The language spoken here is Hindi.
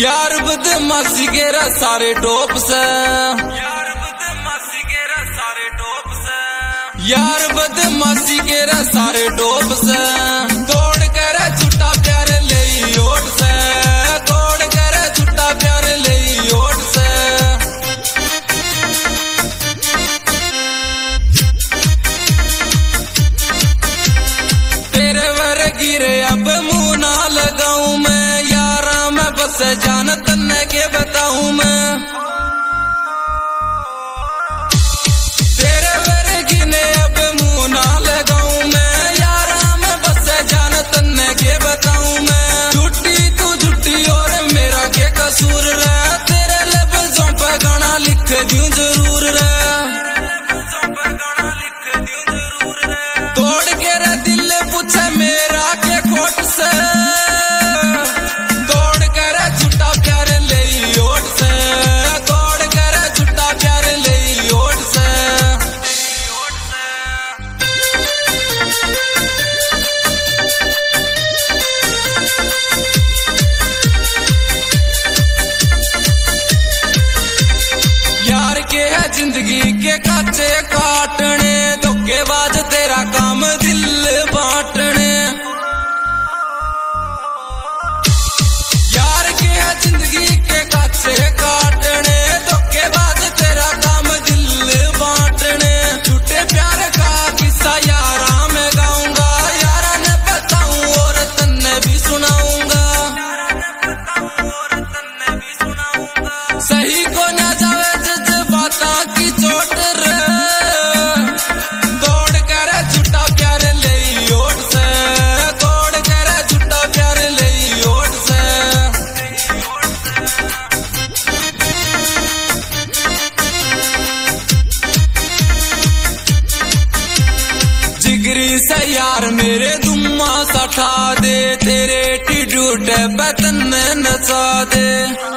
यार बद मासी गेरा सारे टोप से यार बद मासी गेरा सारे टोप से यार बद मासी गेरा सारे टोप से तोड़ से जान तन्ने के बताऊँ मैं। है ज़िंदगी के काचे काटने धोखेबाज तेरा काम यार मेरे दुमा सटा दे तेरे टिडूट बतन नचा दे।